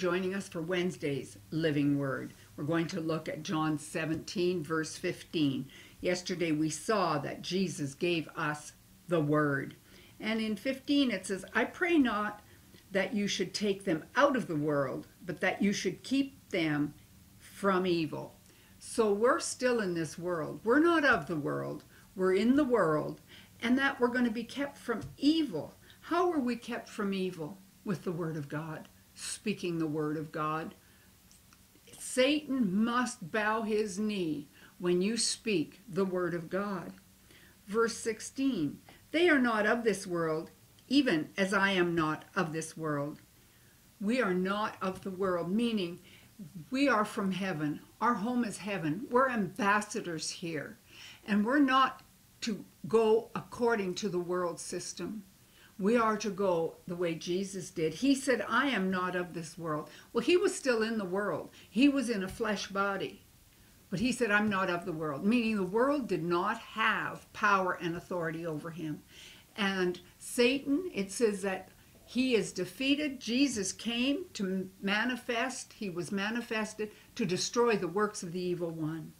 joining us for Wednesday's Living Word. We're going to look at John 17, verse 15. Yesterday we saw that Jesus gave us the Word. And in 15 it says, I pray not that you should take them out of the world, but that you should keep them from evil. So we're still in this world. We're not of the world. We're in the world, and that we're going to be kept from evil. How are we kept from evil? With the Word of God, speaking the Word of God. Satan must bow his knee when you speak the Word of God. Verse 16 They are not of this world, even as I am not of this world. We are not of the world, meaning we are from heaven. Our home is heaven. We're ambassadors here. And we're not to go according to the world system. We are to go the way Jesus did. He said, I am not of this world. Well, he was still in the world, he was in a flesh body. But he said, I'm not of the world, meaning the world did not have power and authority over him. And Satan, it says that he is defeated. Jesus came to manifest, he was manifested to destroy the works of the evil one.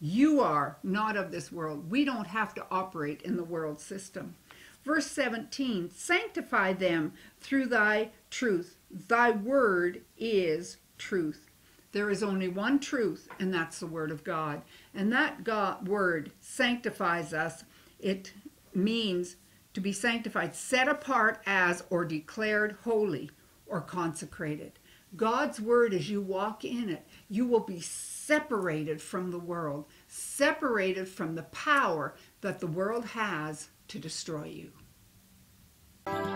You are not of this world. We don't have to operate in the world system. Verse 17 Sanctify them through thy truth. Thy word is truth. There is only one truth, and that's the word of God. And that God word sanctifies us. It means to be sanctified, set apart as or declared holy or consecrated. God's word, as you walk in it, you will be separated from the world, separated from the power that the world has to destroy you.